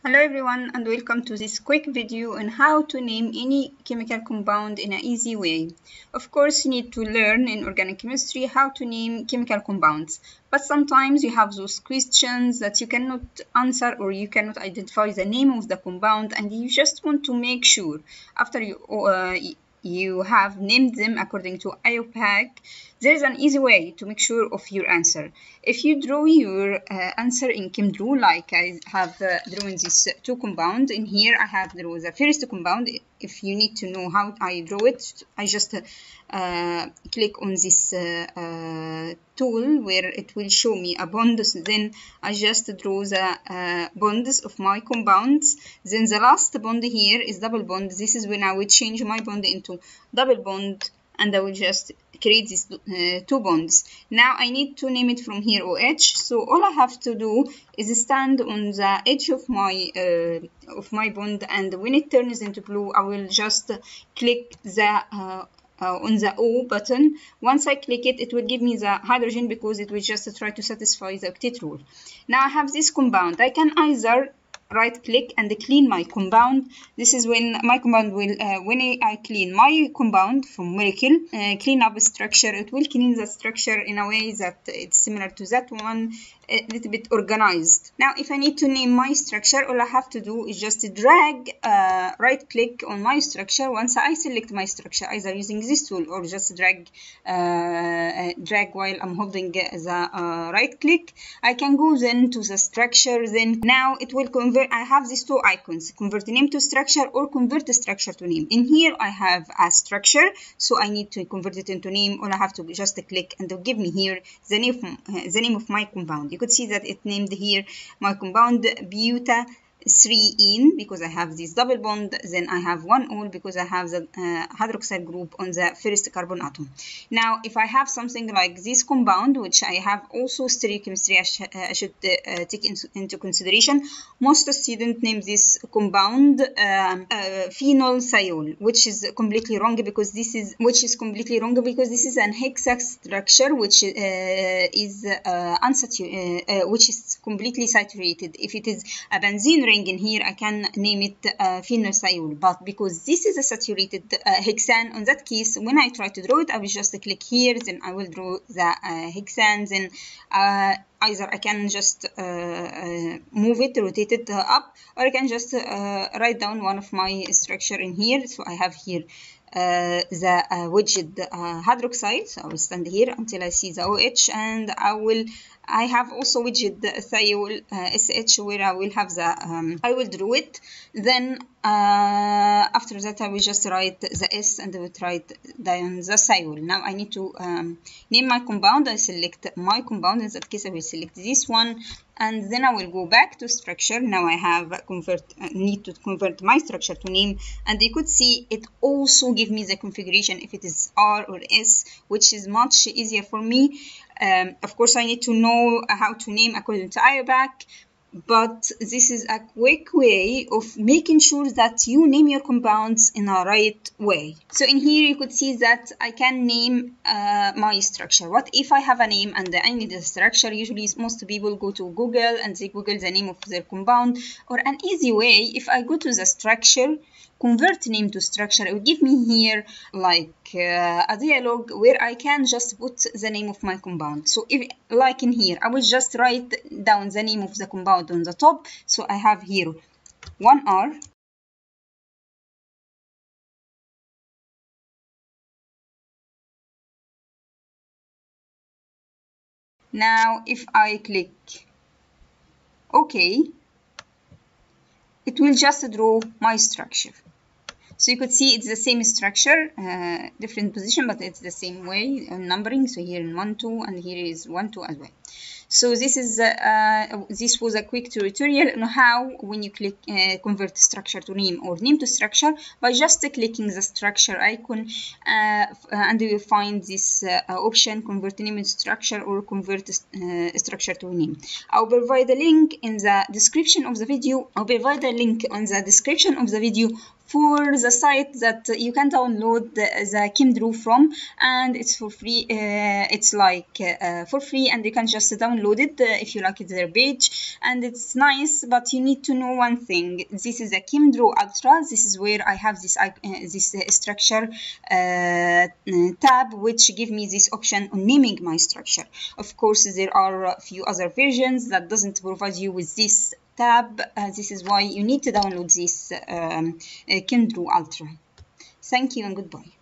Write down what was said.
Hello everyone and welcome to this quick video on how to name any chemical compound in an easy way. Of course you need to learn in organic chemistry how to name chemical compounds but sometimes you have those questions that you cannot answer or you cannot identify the name of the compound and you just want to make sure after you uh, you have named them according to IUPAC, there is an easy way to make sure of your answer. If you draw your uh, answer in ChemDraw, like I have uh, drawn these two compounds, in here I have drawn the first compound. If you need to know how I draw it, I just uh, click on this uh, uh, tool where it will show me a bond. Then I just draw the uh, bonds of my compounds. Then the last bond here is double bond. This is when I will change my bond into double bond and I will just create these uh, two bonds. Now I need to name it from here OH. So all I have to do is stand on the edge of my uh, of my bond and when it turns into blue I will just click the uh, uh, on the O button. Once I click it, it will give me the hydrogen because it will just try to satisfy the octet rule. Now I have this compound. I can either right click and clean my compound. This is when my compound will uh, when I clean my compound from molecule uh, clean up structure. It will clean the structure in a way that it's similar to that one a little bit organized. Now if I need to name my structure all I have to do is just drag uh, right click on my structure. Once I select my structure either using this tool or just drag uh, drag while I'm holding the uh, right click I can go then to the structure. Then now it will convert I have these two icons convert name to structure or convert the structure to name. In here I have a structure so I need to convert it into name. All I have to just click and they'll give me here the name of, the name of my compound. You could see that it named here my compound buta 3 in because I have this double bond then I have one ol because I have the uh, hydroxyl group on the first carbon atom. Now if I have something like this compound which I have also stereochemistry I, sh uh, I should uh, uh, take into, into, consideration most students name this compound um, uh, phenyl thiol which is completely wrong because this is which is completely wrong because this is an hexa structure which uh, is unsaturated which is completely saturated. If it is a benzene in here I can name it uh, phenylthiol but because this is a saturated uh, hexane on that case when I try to draw it I will just click here then I will draw the uh, hexane then uh, either I can just uh, uh, move it rotate it up or I can just write down one of my structure in here. So I have here uh, the uh, widget uh, hydroxide so I will stand here until I see the OH and I will I have also widget the thiol SH where I will have the um, I will draw it. Then after that I will just write the S and I will write down the thiol now I need to um, name my compound. I select my compound. In that case I will select this one. And then I will go back to structure. Now I have convert uh, need to convert my structure to name. And you could see it also give me the configuration if it is R or S which is much easier for me um, of course I need to know how to name according to IUPAC but this is a quick way of making sure that you name your compounds in a right way. So in here you could see that I can name uh, my structure. What if I have a name and I need a structure? Usually most people go to Google and they Google the name of their compound or an easy way if I go to the structure convert name to structure it will give me here like uh, a dialog where I can just put the name of my compound so if like in here I will just write down the name of the compound on the top so I have here 1R now if I click OK it will just draw my structure so you could see it's the same structure, uh, different position, but it's the same way uh, numbering. So here in 1, 2, and here is 1, 2 as well. So this is uh, this was a quick tutorial on how when you click uh, convert structure to name or name to structure by just clicking the structure icon uh, and you find this uh, option convert name to structure or convert structure to name. I'll provide a link in the description of the video. I'll provide a link on the description of the video for the site that you can download the, the ChemDraw from and it's for free uh, it's like uh, for free and you can just download it uh, if you like it their page and it's nice but you need to know one thing. This is a ChemDraw Ultra. This is where I have this uh, this structure uh, tab which give me this option on naming my structure. Of course there are a few other versions that doesn't provide you with this tab uh, this is why you need to download this um, uh, ChemDraw Ultra. Thank you and goodbye